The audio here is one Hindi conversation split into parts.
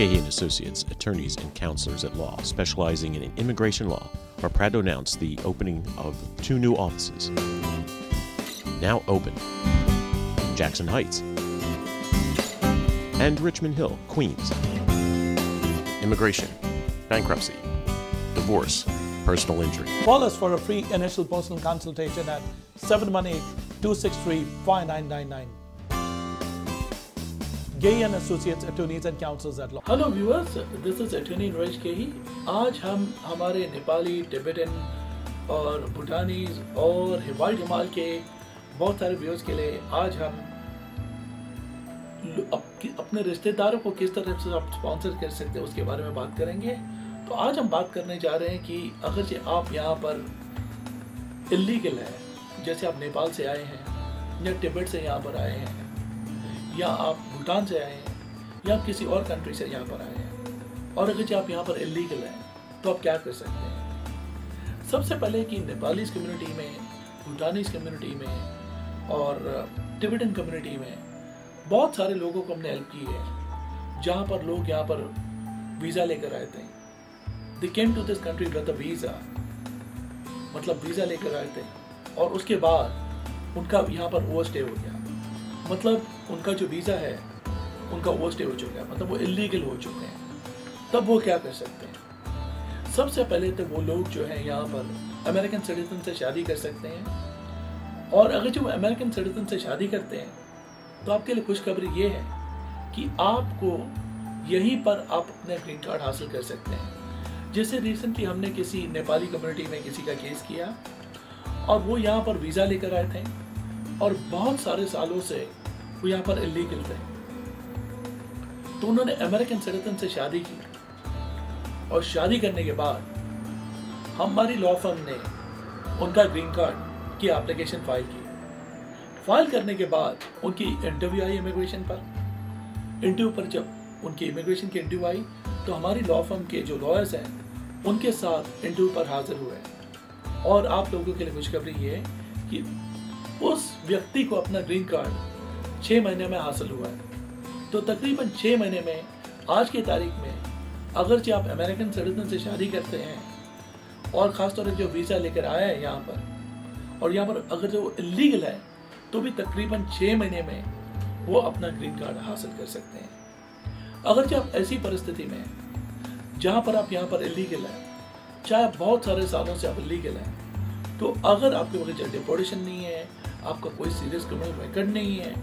Gehi and Associates, attorneys and counselors at law specializing in immigration law, are proud to announce the opening of two new offices. Now open Jackson Heights and Richmond Hill, Queens. Immigration, bankruptcy, divorce, personal injury. Call us for a free initial personal consultation at 718 263 5999. Gay and Associates Attorneys and Counsels at Law. Viewers this is attorney Naresh के ही आज हम हमारे नेपाली, टिबेटन और भूटानीज और वाइट हिमाल के बहुत सारे व्यूअर्स के लिए आज हम अपने रिश्तेदारों को किस तरह से आप स्पॉन्सर कर सकते हैं उसके बारे में बात करेंगे। तो आज हम बात करने जा रहे हैं कि अगर जे आप यहाँ पर इलीगल है, जैसे आप नेपाल से आए हैं या टिबेट से यहाँ पर आए हैं या आप भूटान से आए हैं, या किसी और कंट्री से यहाँ पर आए हैं, और अगर आप यहाँ पर इलीगल हैं तो आप क्या कर सकते हैं? सबसे पहले कि नेपालीज कम्युनिटी में, भूटानीज कम्युनिटी में, और टिबेटन कम्युनिटी में बहुत सारे लोगों को हमने हेल्प की है, जहाँ पर लोग यहाँ पर वीज़ा लेकर आए थे। They came to this country with visa मतलब वीज़ा लेकर आए थे, और उसके बाद उनका यहाँ पर ओवर स्टे हो गया। मतलब उनका जो वीज़ा है, उनका ओवर स्टे हो चुका है मतलब वो इलीगल हो चुके हैं। तब वो क्या कर सकते हैं? सबसे पहले तो वो लोग जो हैं यहाँ पर अमेरिकन सिटीजन से शादी कर सकते हैं। और अगर जो अमेरिकन सिटीजन से शादी करते हैं तो आपके लिए खुशखबरी ये है कि आपको यहीं पर आप अपने ग्रीन कार्ड हासिल कर सकते हैं। जैसे रिसेंटली हमने किसी नेपाली कम्युनिटी में किसी का केस किया, और वो यहाँ पर वीज़ा लेकर आए थे, और बहुत सारे सालों से वो यहाँ पर इलीगल थे तो उन्होंने अमेरिकन सिटीजन से शादी की। और शादी करने के बाद हमारी लॉ फर्म ने उनका ग्रीन कार्ड की एप्लीकेशन फ़ाइल की। फ़ाइल करने के बाद उनकी इंटरव्यू आई इमिग्रेशन पर। इंटरव्यू पर जब उनकी इमिग्रेशन की इंटरव्यू आई तो हमारी लॉ फर्म के जो लॉयर्स हैं, उनके साथ इंटरव्यू पर हाजिर हुए। और आप लोगों के लिए खुशखबरी ये है कि उस व्यक्ति को अपना ग्रीन कार्ड छः महीने में हासिल हुआ है। तो तकरीबन छः महीने में, आज की तारीख में, अगर जो आप अमेरिकन सिटीजन से शादी करते हैं, और ख़ासतौर पर जो वीज़ा लेकर आया है यहाँ पर, और यहाँ पर अगर जो इलीगल है तो भी तकरीबन छः महीने में वो अपना ग्रीन कार्ड हासिल कर सकते हैं। अगर जो आप ऐसी परिस्थिति में, जहाँ पर आप यहाँ पर इलीगल हैं, चाहे बहुत सारे सालों से आप इलीगल हैं तो अगर आपके वजह डिपोर्टेशन नहीं है, आपका कोई सीरियस क्रिमिनल रिकॉर्ड नहीं है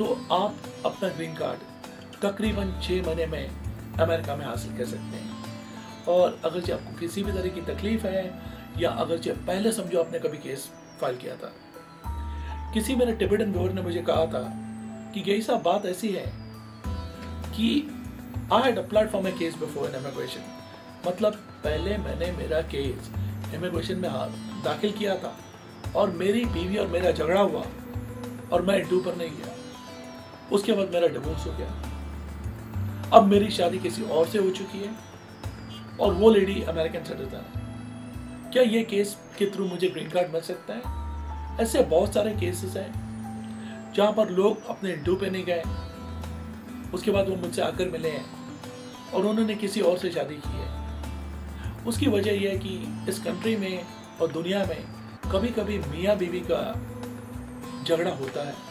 तो आप अपना ग्रीन कार्ड तकरीबन छः महीने में अमेरिका में हासिल कर सकते हैं। और अगर जो आपको किसी भी तरह की तकलीफ़ है, या अगर जो पहले समझो आपने कभी केस फ़ाइल किया था। किसी मेरे टिबेटन व्यूअर ने मुझे कहा था कि यही साहब बात ऐसी है कि I had applied for my case before in immigration मतलब पहले मैंने मेरा केस इमिग्रेशन में दाखिल किया था और मेरी बीवी और मेरा झगड़ा हुआ और मैं इंटरव्यू पर नहीं गया। उसके बाद मेरा डिवोर्स हो गया। अब मेरी शादी किसी और से हो चुकी है और वो लेडी अमेरिकन सिटीजन है क्या ये केस के थ्रू मुझे ग्रीन कार्ड मिल सकता है? ऐसे बहुत सारे केसेस हैं जहाँ पर लोग अपने इंटरव्यू पे नहीं गए। उसके बाद वो मुझसे आकर मिले हैं और उन्होंने किसी और से शादी की है। उसकी वजह यह है कि इस कंट्री में और दुनिया में कभी कभी मियाँ बीवी का झगड़ा होता है।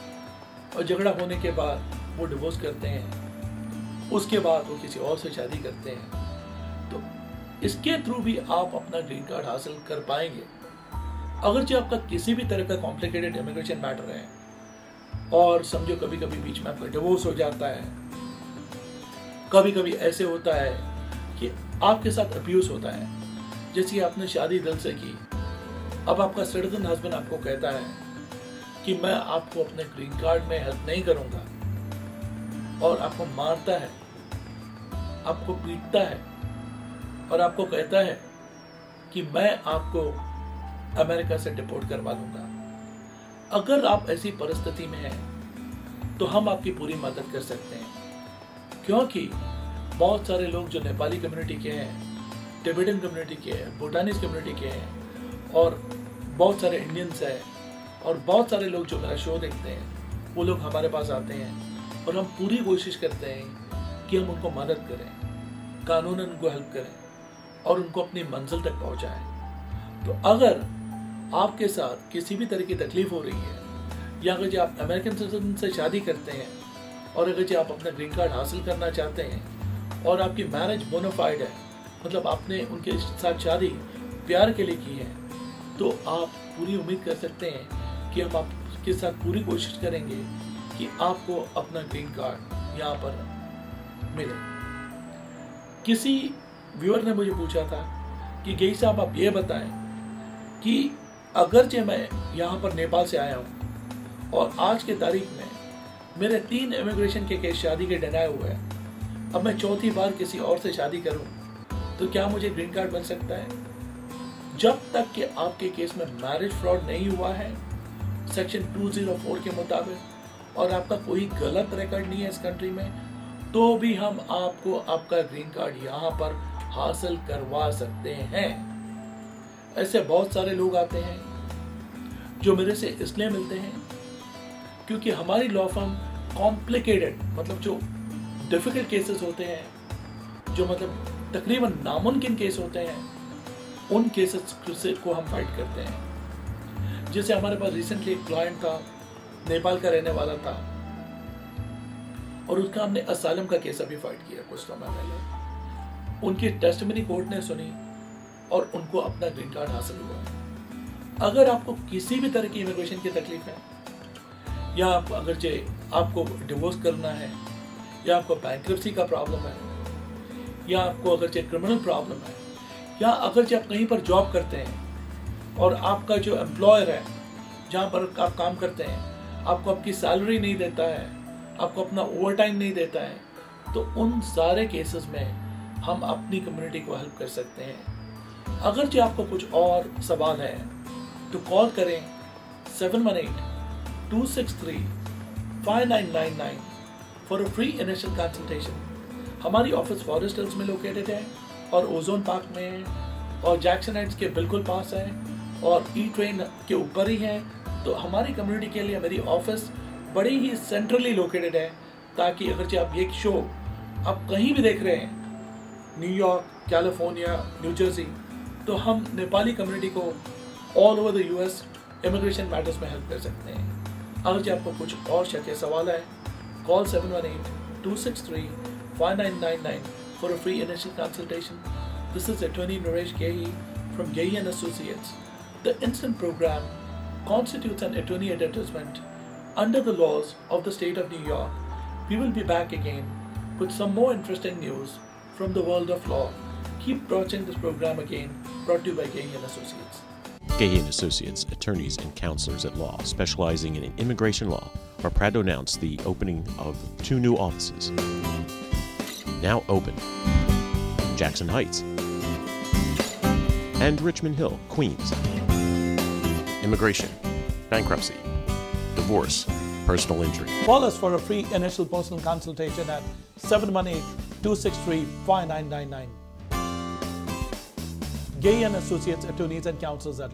और झगड़ा होने के बाद वो डिवोर्स करते हैं। उसके बाद वो किसी और से शादी करते हैं। तो इसके थ्रू भी आप अपना ग्रीन कार्ड हासिल कर पाएँगे। अगर जो आपका किसी भी तरह का कॉम्प्लिकेटेड इमिग्रेशन मैटर है और समझो कभी कभी बीच में आपका डिवोर्स हो जाता है। कभी कभी ऐसे होता है कि आपके साथ अब्यूज होता है। जैसे आपने शादी दिल से की। अब आपका सिटीजन हस्बैंड आपको कहता है कि मैं आपको अपने ग्रीन कार्ड में हेल्प नहीं करूँगा। और आपको मारता है, आपको पीटता है, और आपको कहता है कि मैं आपको अमेरिका से डिपोर्ट करवा दूँगा। अगर आप ऐसी परिस्थिति में हैं तो हम आपकी पूरी मदद कर सकते हैं। क्योंकि बहुत सारे लोग जो नेपाली कम्युनिटी के हैं टिबेटन कम्युनिटी के हैं भूटानीज कम्युनिटी के हैं, और बहुत सारे इंडियंस हैं और बहुत सारे लोग जो मेरा शो देखते हैं। वो लोग हमारे पास आते हैं और हम पूरी कोशिश करते हैं कि हम उनको मदद करें, कानून उनको हेल्प करें और उनको अपनी मंजिल तक पहुंचाएँ। तो अगर आपके साथ किसी भी तरह की तकलीफ़ हो रही है, या अगर जो आप अमेरिकन सिटीजन से शादी करते हैं और अगर जो आप अपना ग्रीन कार्ड हासिल करना चाहते हैं और आपकी मैरिज बोनाफाइड है मतलब आपने उनके साथ शादी प्यार के लिए की है तो आप पूरी उम्मीद कर सकते हैं कि हम आपके साथ पूरी कोशिश करेंगे कि आपको अपना ग्रीन कार्ड यहाँ पर मिले। किसी व्यूअर ने मुझे पूछा था कि, गई साहब, आप ये बताएँ कि अगर जो मैं यहाँ पर नेपाल से आया हूँ और आज के तारीख में मेरे तीन इमिग्रेशन के केस शादी के डराए हुए हैं। अब मैं चौथी बार किसी और से शादी करूँ तो क्या मुझे ग्रीन कार्ड बन सकता है? जब तक कि आपके केस में मैरिज फ्रॉड नहीं हुआ है सेक्शन 204 के मुताबिक, और आपका कोई गलत रिकॉर्ड नहीं है इस कंट्री में तो भी हम आपको आपका ग्रीन कार्ड यहाँ पर हासिल करवा सकते हैं। ऐसे बहुत सारे लोग आते हैं जो मेरे से इसलिए मिलते हैं क्योंकि हमारी लॉ फर्म कॉम्प्लिकेटेड मतलब जो डिफ़िकल्ट केसेस होते हैं, जो मतलब तकरीबन नामुमकिन केस होते हैं, उन केसेस को हम फाइट करते हैं। जैसे हमारे पास रिसेंटली एक क्लाइंट था, नेपाल का रहने वाला था, और उसका हमने असालम का केस अभी फाइट किया कुछ समय पहले। उनकी टेस्टमनी कोर्ट ने सुनी और उनको अपना ग्रीन कार्ड हासिल हुआ। अगर आपको किसी भी तरह की इमिग्रेशन की तकलीफ़ है, या आप अगर जे आपको डिवोर्स करना है, या आपको बैंक का प्रॉब्लम है, या आपको अगर चाहे क्रिमिनल प्रॉब्लम है, या अगर चाहे आप कहीं पर जॉब करते हैं और आपका जो एम्प्लॉयर है, जहाँ पर आप काम करते हैं, आपको आपकी सैलरी नहीं देता है, आपको अपना ओवर टाइम नहीं देता है तो उन सारे केसेस में हम अपनी कम्युनिटी को हेल्प कर सकते हैं। अगर जो आपको कुछ और सवाल है तो कॉल करें seven one eight two six three five nine nine nine for a free initial consultation हमारी ऑफ़िस फॉरेस्ट हिल्स में लोकेटेड है और ओजोन पार्क में और जैक्सन हाइट्स के बिल्कुल पास है। और ई ट्रेन के ऊपर ही है तो हमारी कम्युनिटी के लिए मेरी ऑफ़िस बड़ी ही सेंट्रली लोकेटेड है, ताकि अगर जो आप ये शो आप कहीं भी देख रहे हैं न्यूयॉर्क कैलिफ़ोर्निया न्यू जर्सी तो हम नेपाली कम्युनिटी को all over the US immigration matters में हेल्प कर सकते हैं अगर जी आपको कुछ और शक सवाल है call seven one eight two six three 5999 for a free initial consultation. This is attorney Naresh Gehi from Gehi and Associates. The instant program constitutes an attorney advertisement under the laws of the state of New York. We will be back again with some more interesting news from the world of law. Keep watching this program again, brought to you by Gehi and Associates. Gehi and Associates, attorneys and counselors at law specializing in immigration law, are proud to announce the opening of two new offices now open. Jackson Heights. And Richmond Hill, Queens. Immigration, bankruptcy, divorce, personal injury. Call us for a free initial personal consultation at 718 263 5999. Gay and Associates Attorneys and Counsels at Law.